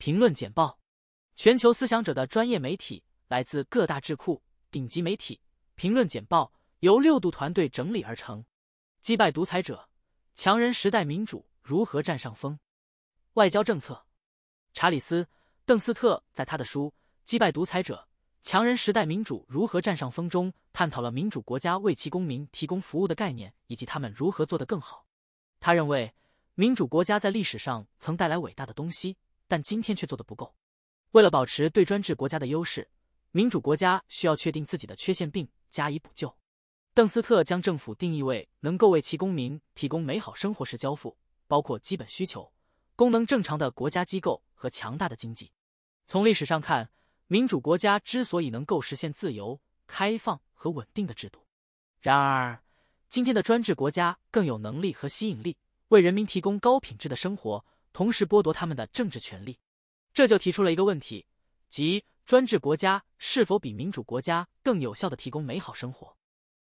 评论简报，全球思想者的专业媒体，来自各大智库、顶级媒体。评论简报由六度团队整理而成。击败独裁者，强人时代民主如何占上风？外交政策，查理斯·邓斯特在他的书《击败独裁者：强人时代民主如何占上风》中，探讨了民主国家为其公民提供服务的概念，以及他们如何做得更好。他认为，民主国家在历史上曾带来伟大的东西。但今天却做得不够。为了保持对专制国家的优势，民主国家需要确定自己的缺陷并加以补救。邓斯特将政府定义为能够为其公民提供美好生活时交付，包括基本需求、功能正常的国家机构和强大的经济。从历史上看，民主国家之所以能够实现自由、开放和稳定的制度，然而今天的专制国家更有能力和吸引力，为人民提供高品质的生活。同时剥夺他们的政治权利，这就提出了一个问题，即专制国家是否比民主国家更有效的提供美好生活？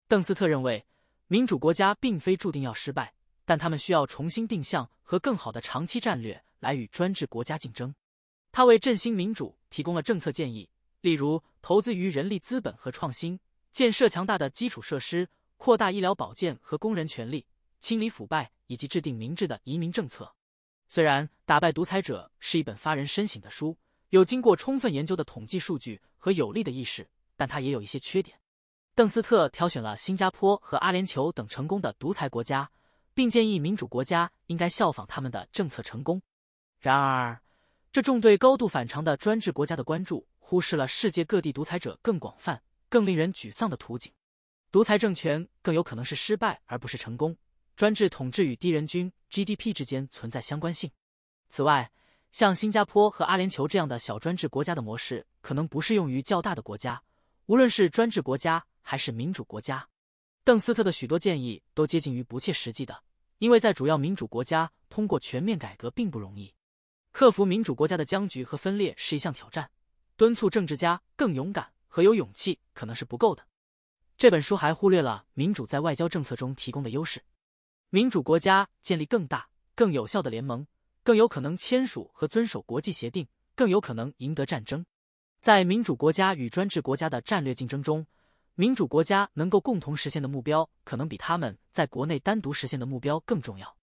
邓斯特认为，民主国家并非注定要失败，但他们需要重新定向和更好的长期战略来与专制国家竞争。他为振兴民主提供了政策建议，例如投资于人力资本和创新，建设强大的基础设施，扩大医疗保健和工人权利，清理腐败，以及制定明智的移民政策。虽然《打败独裁者》是一本发人深省的书，有经过充分研究的统计数据和有力的意识，但它也有一些缺点。邓斯特挑选了新加坡和阿联酋等成功的独裁国家，并建议民主国家应该效仿他们的政策成功。然而，这众对高度反常的专制国家的关注，忽视了世界各地独裁者更广泛、更令人沮丧的图景。独裁政权更有可能是失败，而不是成功。专制统治与低人均 GDP 之间存在相关性。此外，像新加坡和阿联酋这样的小专制国家的模式可能不适用于较大的国家，无论是专制国家还是民主国家。邓斯特的许多建议都接近于不切实际的，因为在主要民主国家通过全面改革并不容易。克服民主国家的僵局和分裂是一项挑战，敦促政治家更勇敢和有勇气可能是不够的。这本书还忽略了民主在外交政策中提供的优势。民主国家建立更大、更有效的联盟，更有可能签署和遵守国际协定，更有可能赢得战争。在民主国家与专制国家的战略竞争中，民主国家能够共同实现的目标，可能比他们在国内单独实现的目标更重要。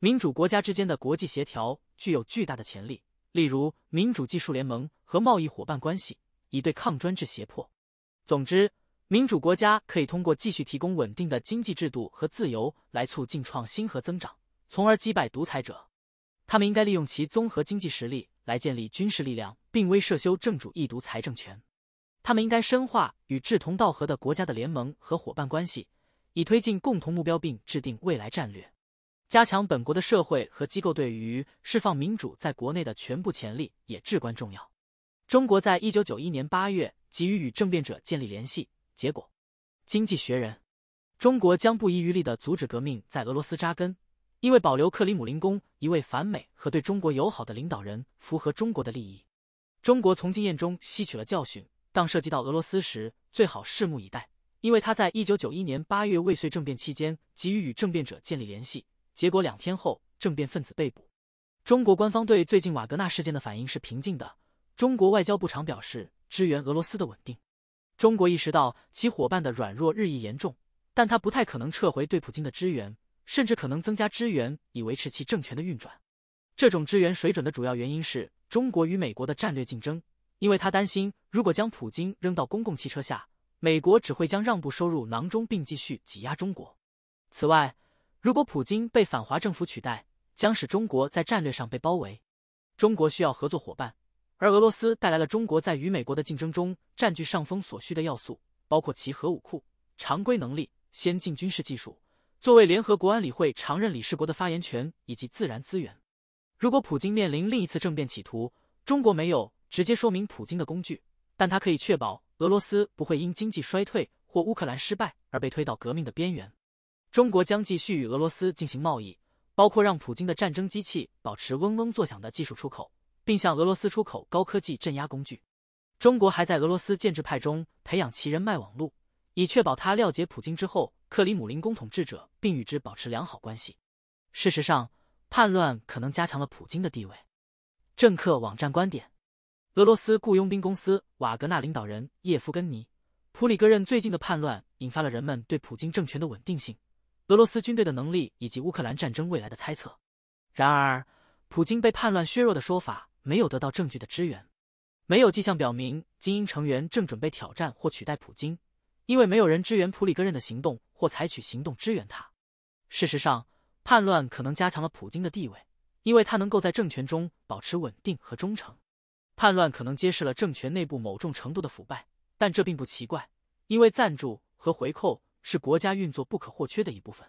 民主国家之间的国际协调具有巨大的潜力，例如民主技术联盟和贸易伙伴关系，以对抗专制胁迫。总之。民主国家可以通过继续提供稳定的经济制度和自由来促进创新和增长，从而击败独裁者。他们应该利用其综合经济实力来建立军事力量，并威慑修正主义独裁政权。他们应该深化与志同道合的国家的联盟和伙伴关系，以推进共同目标并制定未来战略。加强本国的社会和机构对于释放民主在国内的全部潜力也至关重要。中国在一九九一年八月急于与政变者建立联系。结果，《经济学人》：中国将不遗余力地阻止革命在俄罗斯扎根，因为保留克里姆林宫一位反美和对中国友好的领导人，符合中国的利益。中国从经验中吸取了教训，当涉及到俄罗斯时，最好拭目以待，因为他在一九九一年八月未遂政变期间急于与政变者建立联系，结果两天后政变分子被捕。中国官方对最近瓦格纳事件的反应是平静的，中国外交部长表示支援俄罗斯的稳定。中国意识到其伙伴的软弱日益严重，但他不太可能撤回对普京的支援，甚至可能增加支援以维持其政权的运转。这种支援水准的主要原因是中国与美国的战略竞争，因为他担心如果将普京扔到公共汽车下，美国只会将让步收入囊中并继续挤压中国。此外，如果普京被反华政府取代，将使中国在战略上被包围。中国需要合作伙伴。而俄罗斯带来了中国在与美国的竞争中占据上风所需的要素，包括其核武库、常规能力、先进军事技术、作为联合国安理会常任理事国的发言权以及自然资源。如果普京面临另一次政变企图，中国没有直接说明普京的工具，但它可以确保俄罗斯不会因经济衰退或乌克兰失败而被推到革命的边缘。中国将继续与俄罗斯进行贸易，包括让普京的战争机器保持嗡嗡作响的技术出口。并向俄罗斯出口高科技镇压工具。中国还在俄罗斯建制派中培养其人脉网络，以确保他了解普京之后克里姆林宫统治者，并与之保持良好关系。事实上，叛乱可能加强了普京的地位。政客网站观点：俄罗斯雇佣兵公司瓦格纳领导人叶夫根尼·普里戈任最近的叛乱，引发了人们对普京政权的稳定性、俄罗斯军队的能力以及乌克兰战争未来的猜测。然而，普京被叛乱削弱的说法没有得到证据的支援，没有迹象表明精英成员正准备挑战或取代普京，因为没有人支援普里戈任的行动或采取行动支援他。事实上，叛乱可能加强了普京的地位，因为他能够在政权中保持稳定和忠诚。叛乱可能揭示了政权内部某种程度的腐败，但这并不奇怪，因为赞助和回扣是国家运作不可或缺的一部分。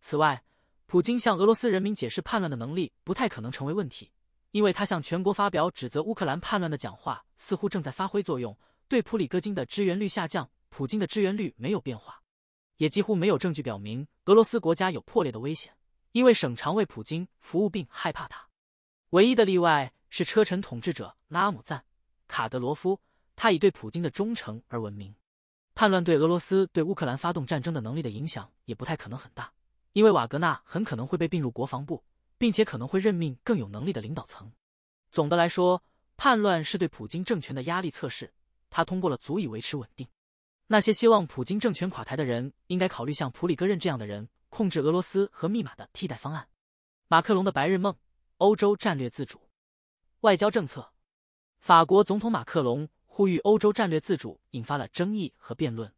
此外，普京向俄罗斯人民解释叛乱的能力不太可能成为问题，因为他向全国发表指责乌克兰叛乱的讲话似乎正在发挥作用。对普里戈金的支援率下降，普京的支援率没有变化。也几乎没有证据表明俄罗斯国家有破裂的危险，因为省常为普京服务并害怕他。唯一的例外是车臣统治者拉姆赞·卡德罗夫，他以对普京的忠诚而闻名。叛乱对俄罗斯对乌克兰发动战争的能力的影响也不太可能很大，因为瓦格纳很可能会被并入国防部，并且可能会任命更有能力的领导层。总的来说，叛乱是对普京政权的压力测试，他通过了足以维持稳定。那些希望普京政权垮台的人，应该考虑像普里戈任这样的人控制俄罗斯和密码的替代方案。马克龙的白日梦：欧洲战略自主。外交政策：法国总统马克龙呼吁欧洲战略自主，引发了争议和辩论。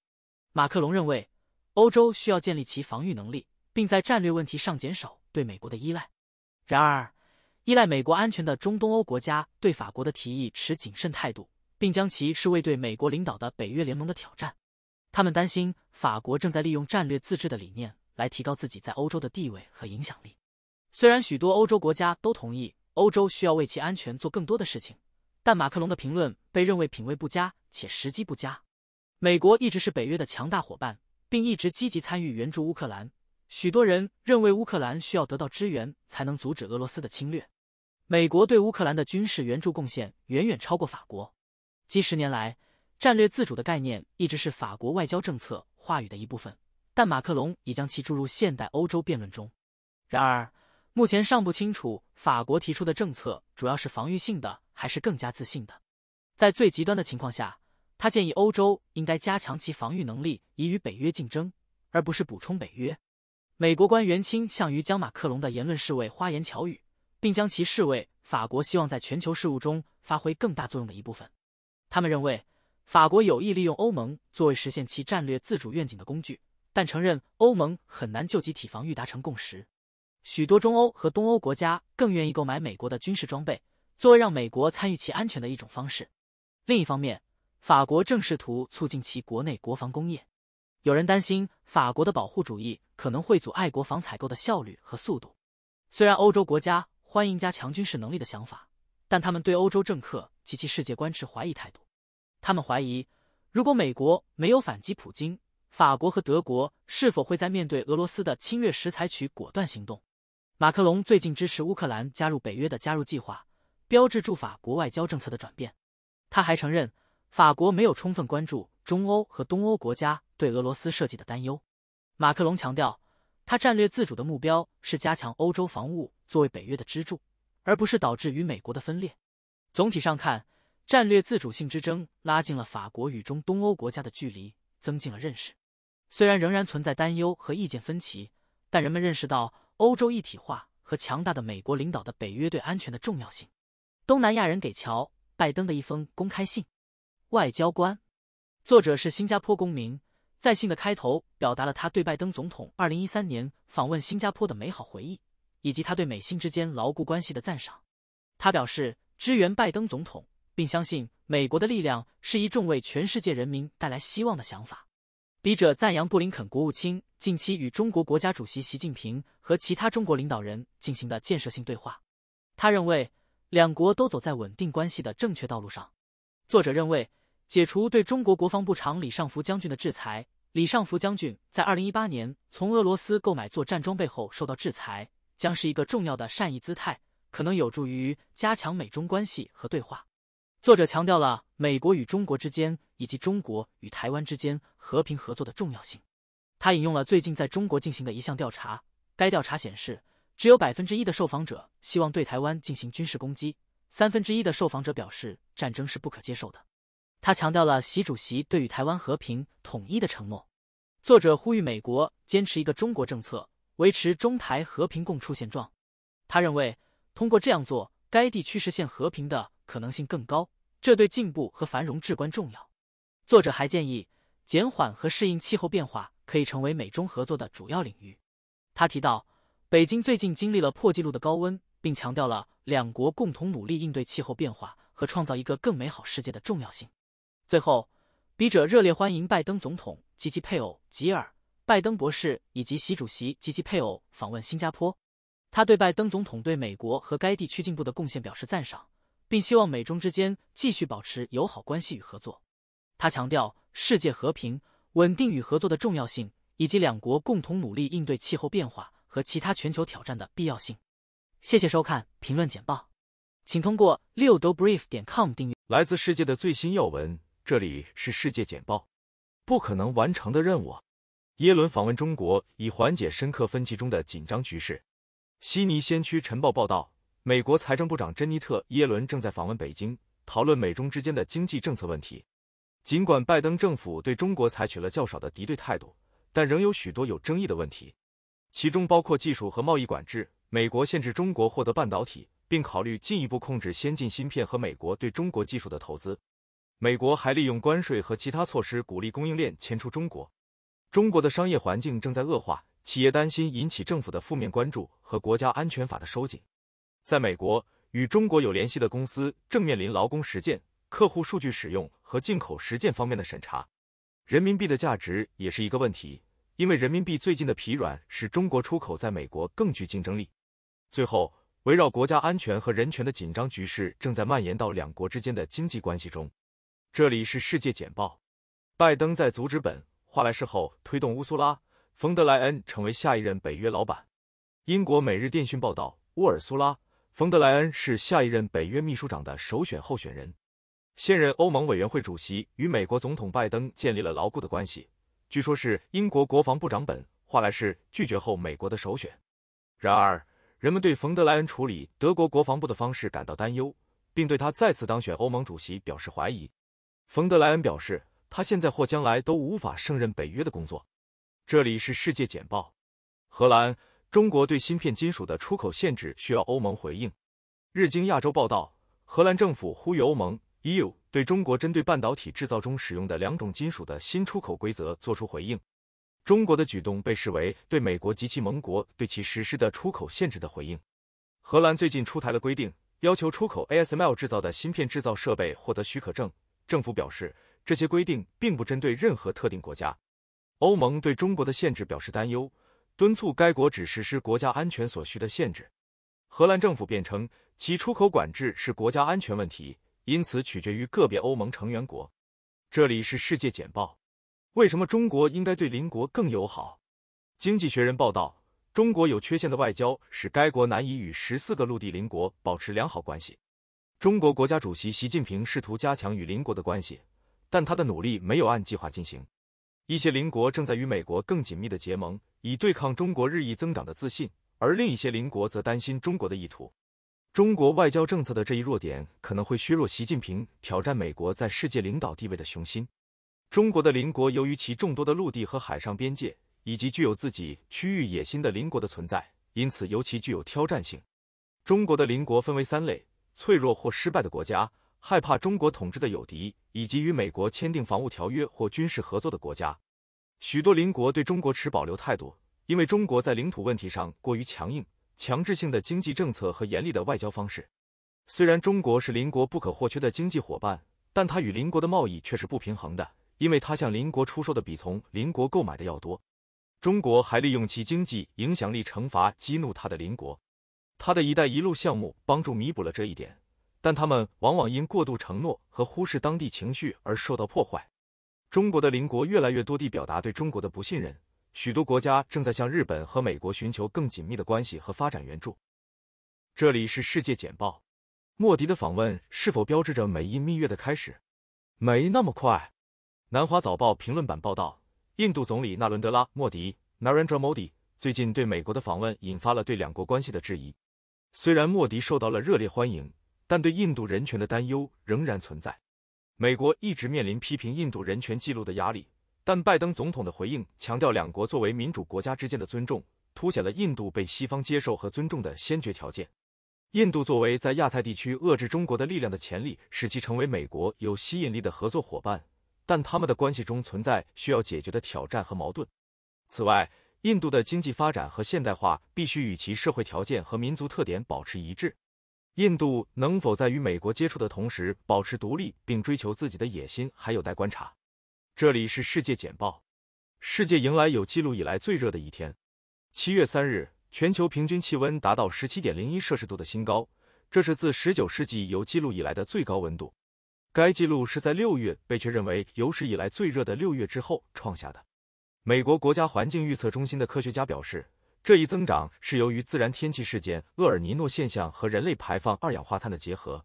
马克龙认为，欧洲需要建立其防御能力，并在战略问题上减少对美国的依赖。然而，依赖美国安全的中东欧国家对法国的提议持谨慎态度，并将其视为对美国领导的北约联盟的挑战。他们担心法国正在利用战略自治的理念来提高自己在欧洲的地位和影响力。虽然许多欧洲国家都同意欧洲需要为其安全做更多的事情，但马克龙的评论被认为品味不佳且时机不佳。美国一直是北约的强大伙伴，并一直积极参与援助乌克兰。许多人认为乌克兰需要得到支援才能阻止俄罗斯的侵略。美国对乌克兰的军事援助贡献远远超过法国。几十年来。战略自主的概念一直是法国外交政策话语的一部分，但马克龙已将其注入现代欧洲辩论中。然而，目前尚不清楚法国提出的政策主要是防御性的还是更加自信的。在最极端的情况下，他建议欧洲应该加强其防御能力，以与北约竞争，而不是补充北约。美国官员倾向于将马克龙的言论视为花言巧语，并将其视为法国希望在全球事务中发挥更大作用的一部分。他们认为。法国有意利用欧盟作为实现其战略自主愿景的工具，但承认欧盟很难就集体防御达成共识。许多中欧和东欧国家更愿意购买美国的军事装备，作为让美国参与其安全的一种方式。另一方面，法国正试图促进其国内国防工业。有人担心法国的保护主义可能会阻碍国防采购的效率和速度。虽然欧洲国家欢迎加强军事能力的想法，但他们对欧洲政客及其世界观持怀疑态度。他们怀疑，如果美国没有反击普京，法国和德国是否会在面对俄罗斯的侵略时采取果断行动？马克龙最近支持乌克兰加入北约的加入计划，标志住法国外交政策的转变。他还承认，法国没有充分关注中欧和东欧国家对俄罗斯设计的担忧。马克龙强调，他战略自主的目标是加强欧洲防务作为北约的支柱，而不是导致与美国的分裂。总体上看。战略自主性之争拉近了法国与中东欧国家的距离，增进了认识。虽然仍然存在担忧和意见分歧，但人们认识到欧洲一体化和强大的美国领导的北约对安全的重要性。东南亚人给乔·拜登的一封公开信，外交官，作者是新加坡公民，在信的开头表达了他对拜登总统2013年访问新加坡的美好回忆，以及他对美新之间牢固关系的赞赏。他表示支援拜登总统。并相信美国的力量是一众为全世界人民带来希望的想法。笔者赞扬布林肯国务卿近期与中国国家主席习近平和其他中国领导人进行的建设性对话。他认为两国都走在稳定关系的正确道路上。作者认为，解除对中国国防部长李尚福将军的制裁。李尚福将军在二零一八年从俄罗斯购买作战装备后受到制裁，将是一个重要的善意姿态，可能有助于加强美中关系和对话。作者强调了美国与中国之间以及中国与台湾之间和平合作的重要性。他引用了最近在中国进行的一项调查，该调查显示，只有百分之一的受访者希望对台湾进行军事攻击，三分之一的受访者表示战争是不可接受的。他强调了习主席对于台湾和平统一的承诺。作者呼吁美国坚持一个中国政策，维持中台和平共处现状。他认为，通过这样做，该地区实现和平的可能性更高，这对进步和繁荣至关重要。作者还建议，减缓和适应气候变化可以成为美中合作的主要领域。他提到，北京最近经历了破纪录的高温，并强调了两国共同努力应对气候变化和创造一个更美好世界的重要性。最后，笔者热烈欢迎拜登总统。及其配偶吉尔·拜登博士以及习主席及其配偶访问新加坡，他对拜登总统对美国和该地区进步的贡献表示赞赏，并希望美中之间继续保持友好关系与合作。他强调世界和平、稳定与合作的重要性，以及两国共同努力应对气候变化和其他全球挑战的必要性。谢谢收看评论简报，请通过六都 brief 点 com 订阅。来自世界的最新要闻，这里是世界简报。不可能完成的任务。耶伦访问中国，以缓解深刻分歧中的紧张局势。悉尼先驱晨报报道，美国财政部长珍妮特·耶伦正在访问北京，讨论美中之间的经济政策问题。尽管拜登政府对中国采取了较少的敌对态度，但仍有许多有争议的问题，其中包括技术和贸易管制。美国限制中国获得半导体，并考虑进一步控制先进芯片和美国对中国技术的投资。美国还利用关税和其他措施鼓励供应链迁出中国。中国的商业环境正在恶化，企业担心引起政府的负面关注和国家安全法的收紧。在美国，与中国有联系的公司正面临劳工实践、客户数据使用和进口实践方面的审查。人民币的价值也是一个问题，因为人民币最近的疲软使中国出口在美国更具竞争力。最后，围绕国家安全和人权的紧张局势正在蔓延到两国之间的经济关系中。这里是世界简报。拜登在阻止本·华莱士后，推动乌苏拉·冯德莱恩成为下一任北约老板。英国《每日电讯》报道，乌尔苏拉·冯德莱恩是下一任北约秘书长的首选候选人。现任欧盟委员会主席与美国总统拜登建立了牢固的关系，据说是英国国防部长本·华莱士拒绝后美国的首选。然而，人们对冯德莱恩处理德国国防部的方式感到担忧，并对他再次当选欧盟主席表示怀疑。冯德莱恩表示，他现在或将来都无法胜任北约的工作。这里是世界简报。荷兰，中国对芯片金属的出口限制需要欧盟回应。日经亚洲报道，荷兰政府呼吁欧盟 （EU） 对中国针对半导体制造中使用的两种金属的新出口规则作出回应。中国的举动被视为对美国及其盟国对其实施的出口限制的回应。荷兰最近出台了规定，要求出口 ASML 制造的芯片制造设备获得许可证。政府表示，这些规定并不针对任何特定国家。欧盟对中国的限制表示担忧，敦促该国只实施国家安全所需的限制。荷兰政府辩称，其出口管制是国家安全问题，因此取决于个别欧盟成员国。这里是世界简报。为什么中国应该对邻国更友好？经济学人报道，中国有缺陷的外交使该国难以与十四个陆地邻国保持良好关系。中国国家主席习近平试图加强与邻国的关系，但他的努力没有按计划进行。一些邻国正在与美国更紧密的结盟，以对抗中国日益增长的自信，而另一些邻国则担心中国的意图。中国外交政策的这一弱点可能会削弱习近平挑战美国在世界领导地位的雄心。中国的邻国由于其众多的陆地和海上边界，以及具有自己区域野心的邻国的存在，因此尤其具有挑战性。中国的邻国分为三类。脆弱或失败的国家，害怕中国统治的友敌，以及与美国签订防务条约或军事合作的国家。许多邻国对中国持保留态度，因为中国在领土问题上过于强硬，强制性的经济政策和严厉的外交方式。虽然中国是邻国不可或缺的经济伙伴，但它与邻国的贸易却是不平衡的，因为它向邻国出售的比从邻国购买的要多。中国还利用其经济影响力惩罚激怒它的邻国。他的一带一路项目帮助弥补了这一点，但他们往往因过度承诺和忽视当地情绪而受到破坏。中国的邻国越来越多地表达对中国的不信任，许多国家正在向日本和美国寻求更紧密的关系和发展援助。这里是世界简报。莫迪的访问是否标志着美印蜜月的开始？没那么快。南华早报评论版报道，印度总理纳伦德拉·莫迪 （Narendra Modi） 最近对美国的访问引发了对两国关系的质疑。虽然莫迪受到了热烈欢迎，但对印度人权的担忧仍然存在。美国一直面临批评印度人权记录的压力，但拜登总统的回应强调两国作为民主国家之间的尊重，凸显了印度被西方接受和尊重的先决条件。印度作为在亚太地区遏制中国的力量的潜力，使其成为美国有吸引力的合作伙伴。但他们的关系中存在需要解决的挑战和矛盾。此外，印度的经济发展和现代化必须与其社会条件和民族特点保持一致。印度能否在与美国接触的同时保持独立并追求自己的野心，还有待观察。这里是世界简报。世界迎来有记录以来最热的一天。七月三日，全球平均气温达到十七点零一摄氏度的新高，这是自十九世纪有记录以来的最高温度。该记录是在六月被确认为有史以来最热的六月之后创下的。美国国家环境预测中心的科学家表示，这一增长是由于自然天气事件厄尔尼诺现象和人类排放二氧化碳的结合。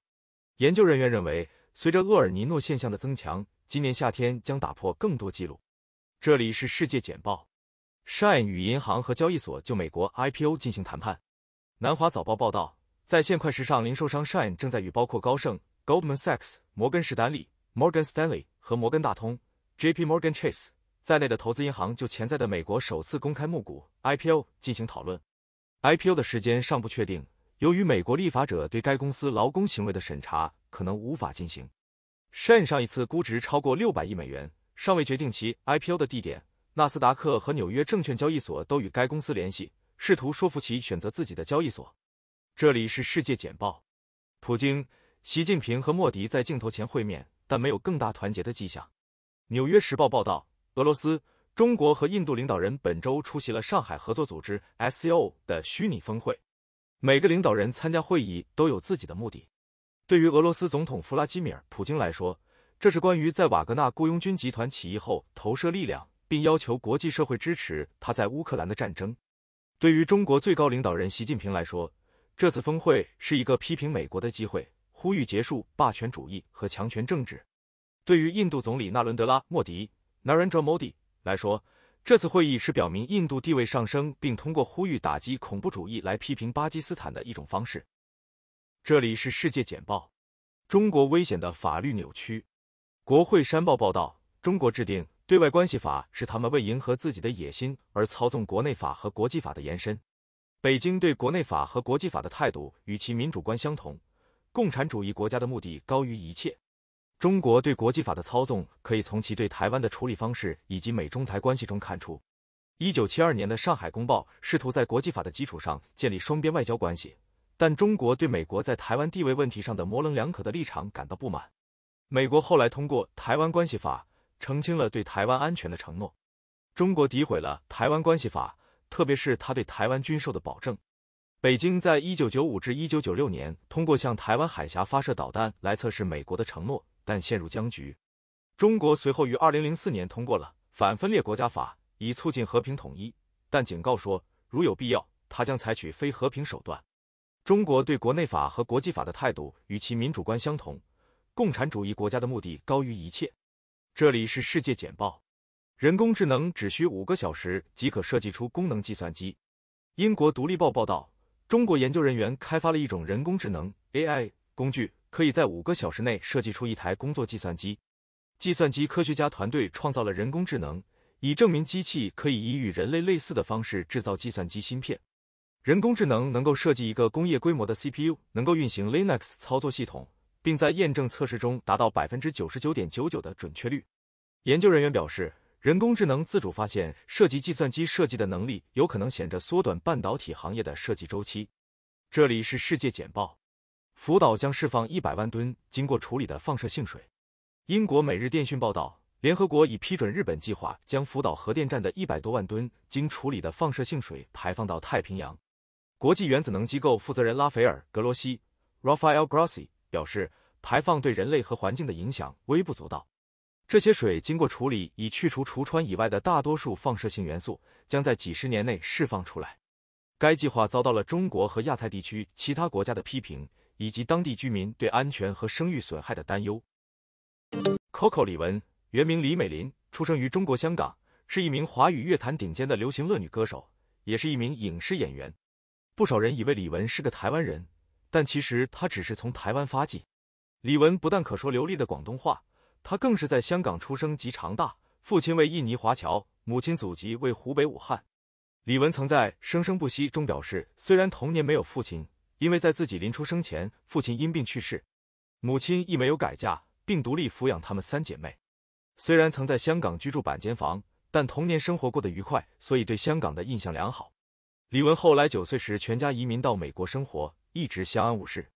研究人员认为，随着厄尔尼诺现象的增强，今年夏天将打破更多记录。这里是世界简报。Shine 与银行和交易所就美国 IPO 进行谈判。南华早报报道，在线快时尚零售商 Shine 正在与包括高盛。Goldman Sachs、摩根士丹利、Morgan Stanley 和摩根大通 （J.P. Morgan Chase） 在内的投资银行就潜在的美国首次公开募股 （IPO） 进行讨论。IPO 的时间尚不确定，由于美国立法者对该公司劳工行为的审查，可能无法进行。Shen 上一次估值超过六百亿美元，尚未决定其 IPO 的地点。纳斯达克和纽约证券交易所都与该公司联系，试图说服其选择自己的交易所。这里是世界简报。普京。习近平和莫迪在镜头前会面，但没有更大团结的迹象。《纽约时报》报道，俄罗斯、中国和印度领导人本周出席了上海合作组织 （SCO） 的虚拟峰会。每个领导人参加会议都有自己的目的。对于俄罗斯总统弗拉基米尔·普京来说，这是关于在瓦格纳雇佣军集团起义后投射力量，并要求国际社会支持他在乌克兰的战争。对于中国最高领导人习近平来说，这次峰会是一个批评美国的机会。呼吁结束霸权主义和强权政治。对于印度总理纳伦德拉·莫迪 （Narendra Modi） 来说，这次会议是表明印度地位上升，并通过呼吁打击恐怖主义来批评巴基斯坦的一种方式。这里是世界简报。中国危险的法律扭曲。国会山报报道，中国制定对外关系法是他们为迎合自己的野心而操纵国内法和国际法的延伸。北京对国内法和国际法的态度与其民主观相同。共产主义国家的目的高于一切。中国对国际法的操纵，可以从其对台湾的处理方式以及美中台关系中看出。一九七二年的《上海公报》试图在国际法的基础上建立双边外交关系，但中国对美国在台湾地位问题上的模棱两可的立场感到不满。美国后来通过《台湾关系法》澄清了对台湾安全的承诺。中国诋毁了《台湾关系法》，特别是他对台湾军售的保证。北京在一九九五至一九九六年通过向台湾海峡发射导弹来测试美国的承诺，但陷入僵局。中国随后于二零零四年通过了反分裂国家法，以促进和平统一，但警告说，如有必要，他将采取非和平手段。中国对国内法和国际法的态度与其民主观相同，共产主义国家的目的高于一切。这里是世界简报。人工智能只需五个小时即可设计出功能计算机。英国独立报报道。中国研究人员开发了一种人工智能 AI 工具，可以在五个小时内设计出一台工作计算机。计算机科学家团队创造了人工智能，以证明机器可以以与人类类似的方式制造计算机芯片。人工智能能够设计一个工业规模的 CPU，能够运行 Linux 操作系统，并在验证测试中达到百分之九十九点九九的准确率。研究人员表示。人工智能自主发现涉及计算机设计的能力，有可能显着缩短半导体行业的设计周期。这里是世界简报。福岛将释放一百万吨经过处理的放射性水。英国《每日电讯》报道，联合国已批准日本计划将福岛核电站的一百多万吨经处理的放射性水排放到太平洋。国际原子能机构负责人拉斐尔·格罗西 （Rafael Grossi） 表示，排放对人类和环境的影响微不足道。这些水经过处理，已去除除氚以外的大多数放射性元素，将在几十年内释放出来。该计划遭到了中国和亚太地区其他国家的批评，以及当地居民对安全和声誉损害的担忧。Coco 李玟，原名李美琳，出生于中国香港，是一名华语乐坛顶尖的流行乐女歌手，也是一名影视演员。不少人以为李玟是个台湾人。但其实她只是从台湾发迹。李玟不但可说流利的广东话，她更是在香港出生及长大，父亲为印尼华侨，母亲祖籍为湖北武汉。李玟曾在《生生不息》中表示，虽然童年没有父亲，因为在自己临出生前，父亲因病去世，母亲亦没有改嫁，并独立抚养他们三姐妹。虽然曾在香港居住板间房，但童年生活过得愉快，所以对香港的印象良好。李文后来九岁时，全家移民到美国生活。一直相安无事。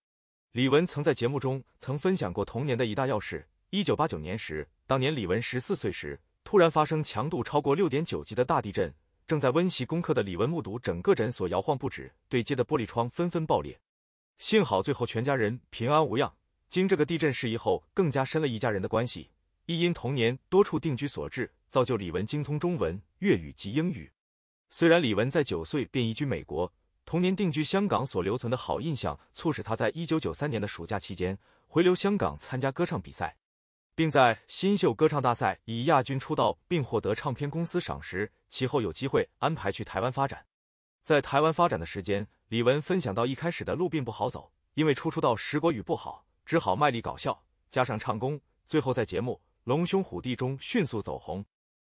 李玟曾在节目中曾分享过童年的一大要事：一九八九年时，当年李玟十四岁时，突然发生强度超过六点九级的大地震。正在温习功课的李玟目睹整个诊所摇晃不止，对接的玻璃窗纷纷爆裂。幸好最后全家人平安无恙。经这个地震事宜后，更加深了一家人的关系。亦因童年多处定居所致，造就李玟精通中文、粤语及英语。虽然李玟在九岁便移居美国。童年定居香港所留存的好印象，促使他在一九九三年的暑假期间回流香港参加歌唱比赛，并在新秀歌唱大赛以亚军出道，并获得唱片公司赏识。其后有机会安排去台湾发展。在台湾发展的时间，李玟分享到，一开始的路并不好走，因为初出道时国语不好，只好卖力搞笑，加上唱功，最后在节目《龙兄虎弟》中迅速走红。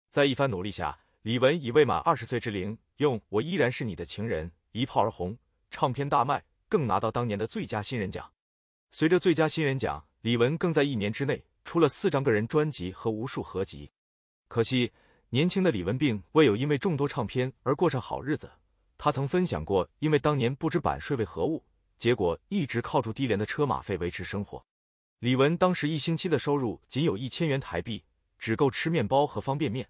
在一番努力下，李玟以未满二十岁之龄，用《我依然是你的情人》。一炮而红，唱片大卖，更拿到当年的最佳新人奖。随着最佳新人奖，李玟更在一年之内出了四张个人专辑和无数合集。可惜，年轻的李文并未有因为众多唱片而过上好日子。他曾分享过，因为当年不知版税为何物，结果一直靠住低廉的车马费维持生活。李文当时一星期的收入仅有一千元台币，只够吃面包和方便面。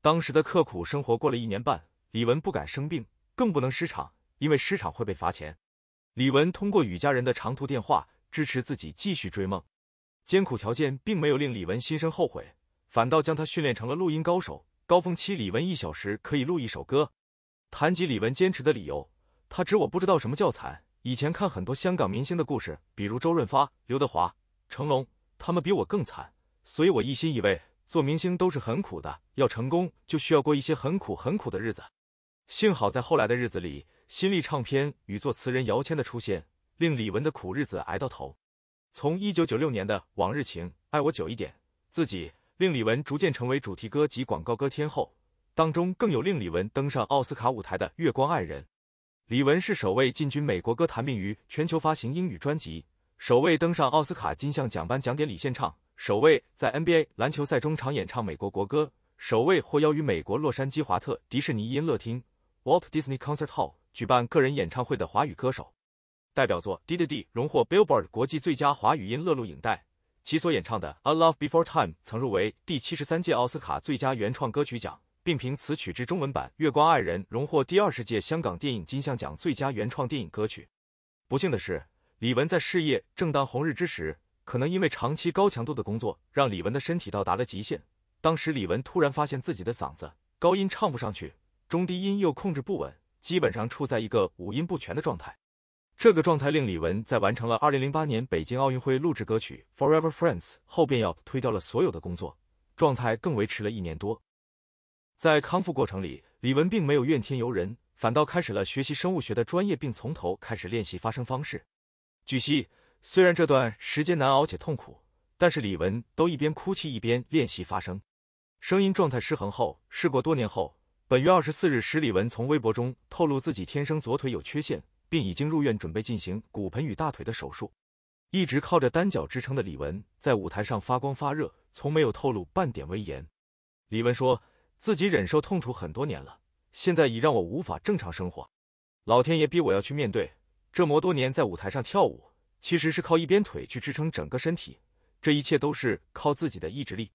当时的刻苦生活过了一年半，李文不敢生病，更不能失场。因为失场会被罚钱，李文通过与家人的长途电话支持自己继续追梦。艰苦条件并没有令李玟心生后悔，反倒将他训练成了录音高手。高峰期，李玟一小时可以录一首歌。谈及李玟坚持的理由，他指我不知道什么叫惨。以前看很多香港明星的故事，比如周润发、刘德华、成龙，他们比我更惨，所以我一心以为做明星都是很苦的，要成功就需要过一些很苦很苦的日子。幸好在后来的日子里。新力唱片与作词人姚谦的出现，令李玟的苦日子挨到头。从一九九六年的《往日情》《爱我久一点》，自己令李玟逐渐成为主题歌及广告歌天后。当中更有令李玟登上奥斯卡舞台的《月光爱人》。李玟是首位进军美国歌坛，并于全球发行英语专辑，首位登上奥斯卡金像奖颁奖典礼现场，首位在 NBA 篮球赛中场演唱美国国歌，首位获邀于美国洛杉矶华特迪士尼音乐厅 （Walt Disney Concert Hall）。举办个人演唱会的华语歌手，代表作《D D D》荣获 Billboard 国际最佳华语音乐录影带，其所演唱的《A Love Before Time》曾入围第七十三届奥斯卡最佳原创歌曲奖，并凭此曲之中文版《月光爱人》荣获第二十届香港电影金像奖最佳原创电影歌曲。不幸的是，李玟在事业正当红日之时，可能因为长期高强度的工作，让李玟的身体到达了极限。当时李玟突然发现自己的嗓子高音唱不上去，中低音又控制不稳。基本上处在一个五音不全的状态，这个状态令李玟在完成了二零零八年北京奥运会录制歌曲《Forever Friends》后，便要推掉了所有的工作，状态更维持了一年多。在康复过程里，李玟并没有怨天尤人，反倒开始了学习生物学的专业，并从头开始练习发声方式。据悉，虽然这段时间难熬且痛苦，但是李玟都一边哭泣一边练习发声。声音状态失衡后，事过多年后。本月二十四日，史李文从微博中透露自己天生左腿有缺陷，并已经入院准备进行骨盆与大腿的手术。一直靠着单脚支撑的李文，在舞台上发光发热，从没有透露半点威严。李文说自己忍受痛楚很多年了，现在已让我无法正常生活。老天爷逼我要去面对。这么多年在舞台上跳舞，其实是靠一边腿去支撑整个身体，这一切都是靠自己的意志力。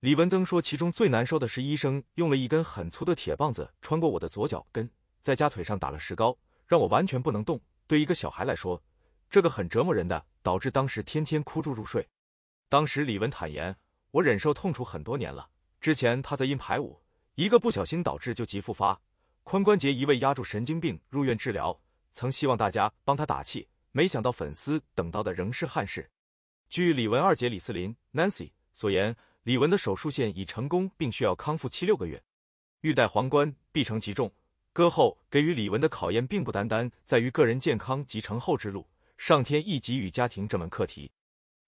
李文曾说，其中最难受的是医生用了一根很粗的铁棒子穿过我的左脚跟，在加腿上打了石膏，让我完全不能动。对一个小孩来说，这个很折磨人的，导致当时天天哭住入睡。当时李文坦言，我忍受痛楚很多年了。之前他在因排舞一个不小心导致旧疾复发，髋关节移位压住神经病入院治疗，曾希望大家帮他打气，没想到粉丝等到的仍是憾事。据李文二姐李思琳 Nancy 所言。李玟的手术线已成功，并需要康复七六个月。欲戴皇冠，必承其重。歌后给予李玟的考验，并不单单在于个人健康及成后之路，上天亦给予家庭这门课题。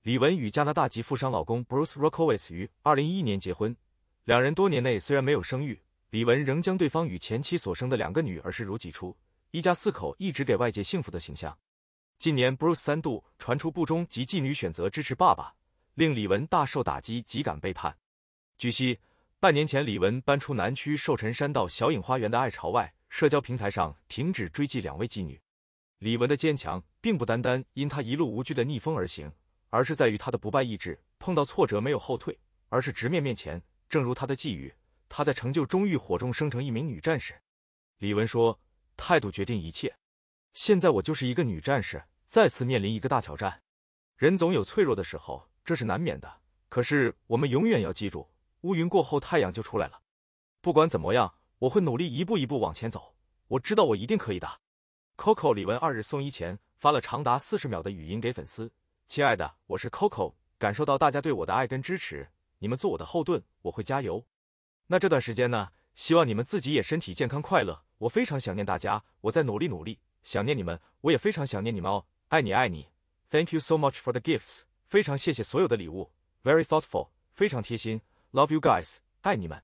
李玟与加拿大籍富商老公 Bruce Rockowitz 于二零一一年结婚，两人多年内虽然没有生育，李玟仍将对方与前妻所生的两个女儿视如己出，一家四口一直给外界幸福的形象。近年 Bruce 三度传出不忠及妓女选择支持爸爸，令李玟大受打击，极感背叛。据悉，半年前李玟搬出南区寿辰山道小影花园的爱巢外，社交平台上停止追击两位妓女。李玟的坚强，并不单单因她一路无惧的逆风而行。而是在于他的不败意志，碰到挫折没有后退，而是直面面前。正如他的寄语，他在成就中浴火中生成一名女战士。李玟说：“态度决定一切。现在我就是一个女战士，再次面临一个大挑战。人总有脆弱的时候，这是难免的。可是我们永远要记住，乌云过后太阳就出来了。不管怎么样，我会努力一步一步往前走。我知道我一定可以的。”Coco 李玟二日送医前发了长达四十秒的语音给粉丝。亲爱的，我是 Coco，感受到大家对我的爱跟支持，你们做我的后盾，我会加油。那这段时间呢，希望你们自己也身体健康快乐。我非常想念大家，我在努力努力，想念你们，我也非常想念你们哦，爱你爱你。Thank you so much for the gifts，非常谢谢所有的礼物，Very thoughtful，非常贴心，Love you guys，爱你们。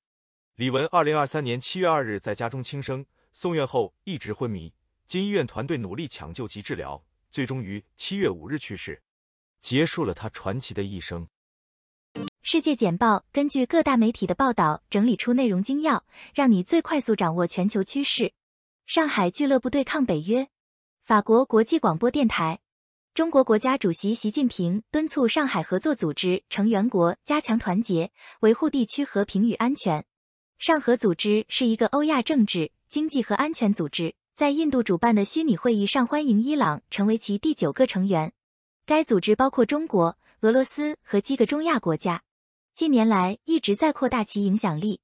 李玟二零二三年七月二日在家中轻生，送院后一直昏迷，经医院团队努力抢救及治疗，最终于七月五日去世。结束了他传奇的一生。世界简报根据各大媒体的报道整理出内容精要，让你最快速掌握全球趋势。上海俱乐部对抗北约。法国国际广播电台。中国国家主席习近平敦促上海合作组织成员国加强团结，维护地区和平与安全。上合组织是一个欧亚政治、经济和安全组织，在印度主办的虚拟会议上欢迎伊朗成为其第九个成员。该组织包括中国、俄罗斯和几个中亚国家，近年来一直在扩大其影响力。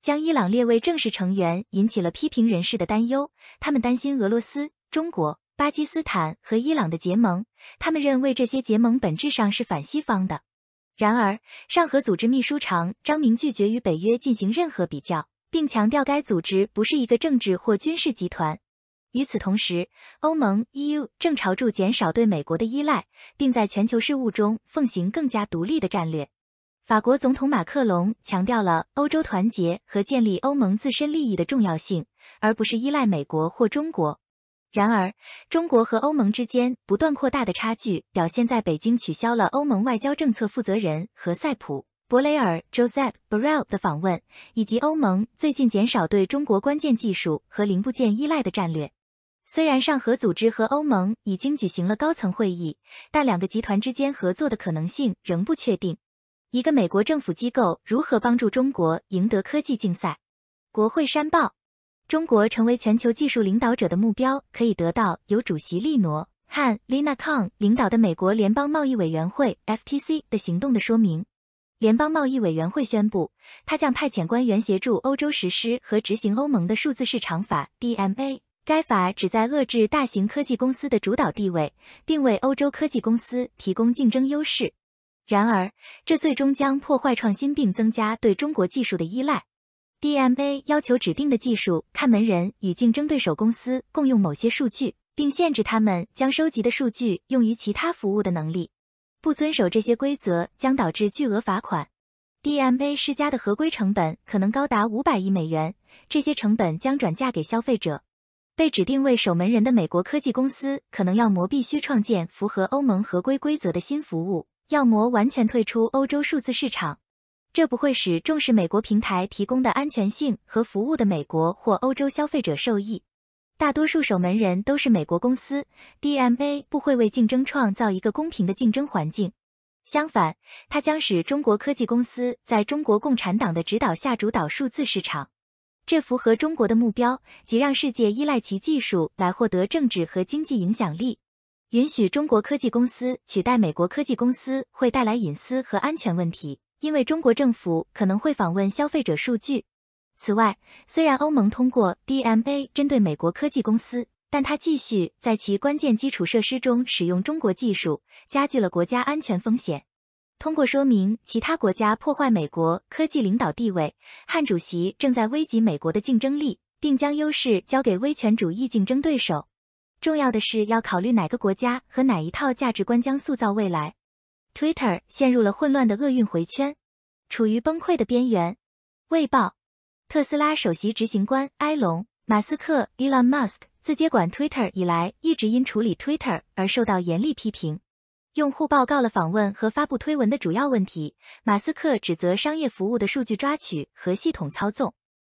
将伊朗列为正式成员引起了批评人士的担忧，他们担心俄罗斯、中国、巴基斯坦和伊朗的结盟，他们认为这些结盟本质上是反西方的。然而，上合组织秘书长张明拒绝与北约进行任何比较，并强调该组织不是一个政治或军事集团。与此同时，欧盟 （EU） 正朝着减少对美国的依赖，并在全球事务中奉行更加独立的战略。法国总统马克龙强调了欧洲团结和建立欧盟自身利益的重要性，而不是依赖美国或中国。然而，中国和欧盟之间不断扩大的差距表现在北京取消了欧盟外交政策负责人何塞普·博雷尔 （Joseph Borrell） 的访问，以及欧盟最近减少对中国关键技术和零部件依赖的战略。虽然上合组织和欧盟已经举行了高层会议，但两个集团之间合作的可能性仍不确定。一个美国政府机构如何帮助中国赢得科技竞赛？国会山报：中国成为全球技术领导者的目标可以得到由主席利诺汉 （Lina Khan） 领导的美国联邦贸易委员会 （FTC） 的行动的说明。联邦贸易委员会宣布，他将派遣官员协助欧洲实施和执行欧盟的数字市场法 （DMA）。该法旨在遏制大型科技公司的主导地位，并为欧洲科技公司提供竞争优势。然而，这最终将破坏创新并增加对中国技术的依赖。DMA 要求指定的技术看门人与竞争对手公司共用某些数据，并限制他们将收集的数据用于其他服务的能力。不遵守这些规则将导致巨额罚款。DMA 施加的合规成本可能高达五百亿美元，这些成本将转嫁给消费者。被指定为守门人的美国科技公司可能要么必须创建符合欧盟合规规则的新服务，要么完全退出欧洲数字市场。这不会使重视美国平台提供的安全性和服务的美国或欧洲消费者受益。大多数守门人都是美国公司，DMA 不会为竞争创造一个公平的竞争环境。相反，它将使中国科技公司在中国共产党的指导下主导数字市场。这符合中国的目标，即让世界依赖其技术来获得政治和经济影响力。允许中国科技公司取代美国科技公司会带来隐私和安全问题，因为中国政府可能会访问消费者数据。此外，虽然欧盟通过 DMA 针对美国科技公司，但它继续在其关键基础设施中使用中国技术，加剧了国家安全风险。通过说明其他国家破坏美国科技领导地位，汉主席正在危及美国的竞争力，并将优势交给威权主义竞争对手。重要的是要考虑哪个国家和哪一套价值观将塑造未来。Twitter 陷入了混乱的厄运回圈，处于崩溃的边缘。卫报，特斯拉首席执行官埃隆·马斯克 （Elon Musk） 自接管 Twitter 以来，一直因处理 Twitter 而受到严厉批评。用户报告了访问和发布推文的主要问题。马斯克指责商业服务的数据抓取和系统操纵。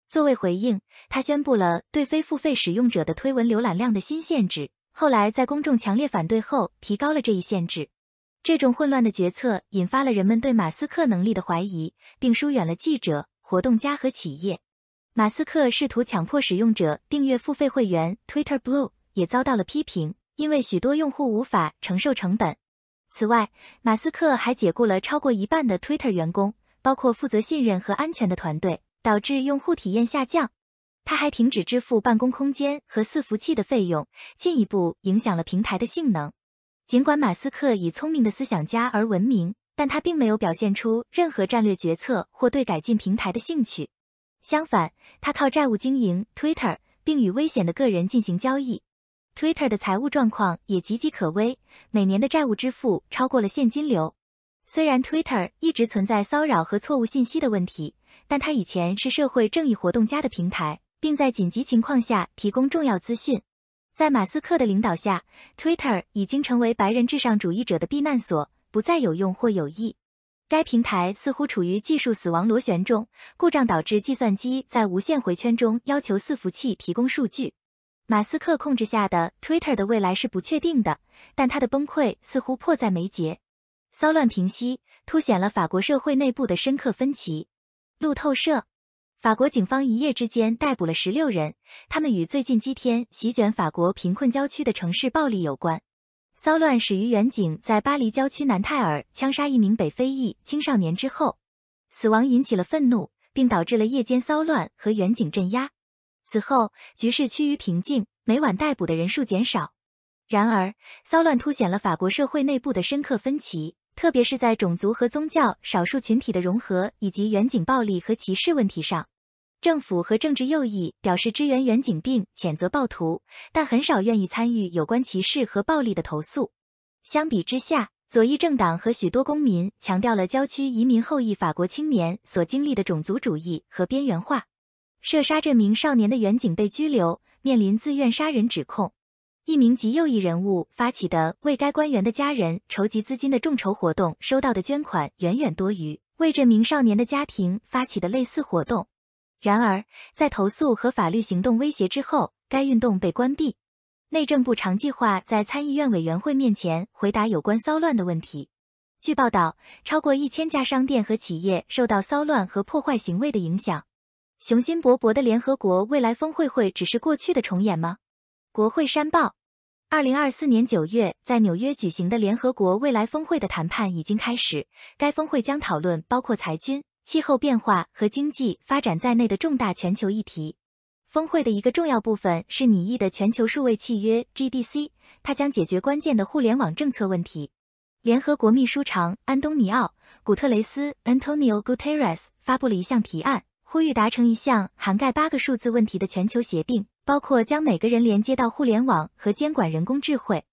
作为回应，他宣布了对非付费使用者的推文浏览量的新限制。后来在公众强烈反对后，提高了这一限制。这种混乱的决策引发了人们对马斯克能力的怀疑，并疏远了记者、活动家和企业。马斯克试图强迫使用者订阅付费会员 Twitter Blue，也遭到了批评，因为许多用户无法承受成本。此外，马斯克还解雇了超过一半的 Twitter 员工，包括负责信任和安全的团队。导致用户体验下降，他还停止支付办公空间和伺服器的费用，进一步影响了平台的性能。尽管马斯克以聪明的思想家而闻名，但他并没有表现出任何战略决策或对改进平台的兴趣。相反，他靠债务经营 Twitter，并与危险的个人进行交易。Twitter 的财务状况也岌岌可危，每年的债务支付超过了现金流。虽然 Twitter 一直存在骚扰和错误信息的问题。但他以前是社会正义活动家的平台，并在紧急情况下提供重要资讯。在马斯克的领导下，Twitter 已经成为白人至上主义者的避难所，不再有用或有益。该平台似乎处于技术死亡螺旋中，故障导致计算机在无限回圈中要求伺服器提供数据。马斯克控制下的 Twitter 的未来是不确定的，但他的崩溃似乎迫在眉睫。骚乱平息，凸显了法国社会内部的深刻分歧。路透社，法国警方一夜之间逮捕了十六人，他们与最近几天席卷法国贫困郊区的城市暴力有关。骚乱始于远警在巴黎郊区南泰尔枪杀一名北非裔青少年之后，死亡引起了愤怒，并导致了夜间骚乱和远警镇压。此后，局势趋于平静，每晚逮捕的人数减少。然而，骚乱凸显了法国社会内部的深刻分歧。特别是在种族和宗教少数群体的融合以及远景暴力和歧视问题上，政府和政治右翼表示支援远景并谴责暴徒，但很少愿意参与有关歧视和暴力的投诉。相比之下，左翼政党和许多公民强调了郊区移民后裔法国青年所经历的种族主义和边缘化。射杀这名少年的远景被拘留，面临自愿杀人指控。一名极右翼人物发起的为该官员的家人筹集资金的众筹活动，收到的捐款远远多于为这名少年的家庭发起的类似活动。然而，在投诉和法律行动威胁之后，该运动被关闭。内政部常计划在参议院委员会面前回答有关骚乱的问题。据报道，超过一千家商店和企业受到骚乱和破坏行为的影响。雄心勃勃的联合国未来峰会会只是过去的重演吗？国会山报，二零二四年九月在纽约举行的联合国未来峰会的谈判已经开始。该峰会将讨论包括裁军、气候变化和经济发展在内的重大全球议题。峰会的一个重要部分是拟议的全球数位契约 GDC，它将解决关键的互联网政策问题。联合国秘书长安东尼奥·古特雷斯 （Antonio Guterres） 发布了一项提案，呼吁达成一项涵盖八个数字问题的全球协定。包括将每个人连接到互联网和监管人工智慧。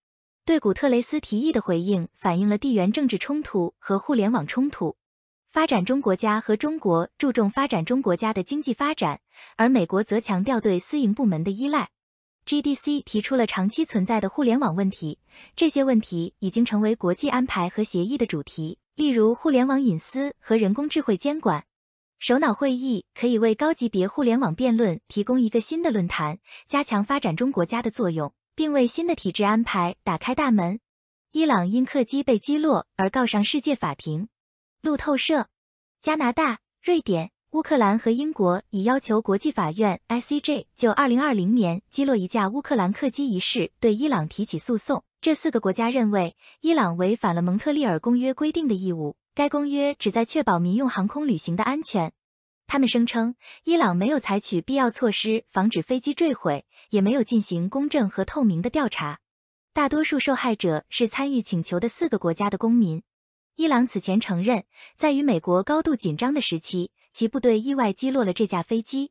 对古特雷斯提议的回应反映了地缘政治冲突和互联网冲突。发展中国家和中国注重发展中国家的经济发展，而美国则强调对私营部门的依赖。GDC 提出了长期存在的互联网问题，这些问题已经成为国际安排和协议的主题，例如互联网隐私和人工智慧监管。首脑会议可以为高级别互联网辩论提供一个新的论坛，加强发展中国家的作用，并为新的体制安排打开大门。伊朗因客机被击落而告上世界法庭。路透社，加拿大、瑞典、乌克兰和英国已要求国际法院 （ICJ） 就2020年击落一架乌克兰客机一事对伊朗提起诉讼。这四个国家认为伊朗违反了蒙特利尔公约规定的义务。该公约旨在确保民用航空旅行的安全。他们声称，伊朗没有采取必要措施防止飞机坠毁，也没有进行公正和透明的调查。大多数受害者是参与请求的四个国家的公民。伊朗此前承认，在与美国高度紧张的时期，其部队意外击落了这架飞机。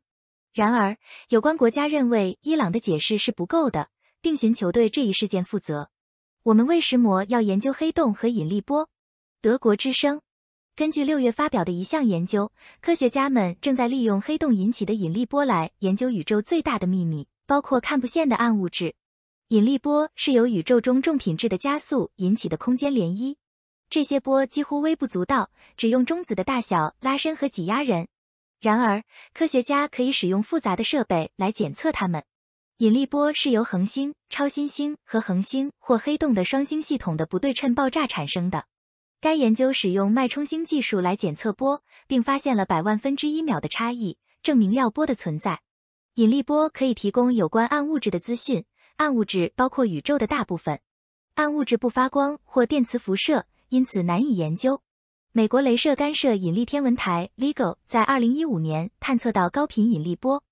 然而，有关国家认为伊朗的解释是不够的。并寻求对这一事件负责。我们为什么要研究黑洞和引力波？德国之声。根据六月发表的一项研究，科学家们正在利用黑洞引起的引力波来研究宇宙最大的秘密，包括看不见的暗物质。引力波是由宇宙中重品质的加速引起的空间涟漪，这些波几乎微不足道，只用中子的大小拉伸和挤压人。然而，科学家可以使用复杂的设备来检测它们。引力波是由恒星、超新星和恒星或黑洞的双星系统的不对称爆炸产生的。该研究使用脉冲星技术来检测波，并发现了百万分之一秒的差异，证明料波的存在。引力波可以提供有关暗物质的资讯，暗物质包括宇宙的大部分。暗物质不发光或电磁辐射，因此难以研究。美国镭射干涉引力天文台 （LIGO） 在二零一五年探测到高频引力波。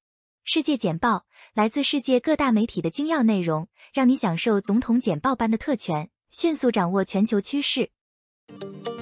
世界简报来自世界各大媒体的精要内容，让你享受总统简报般的特权，迅速掌握全球趋势。Thank you.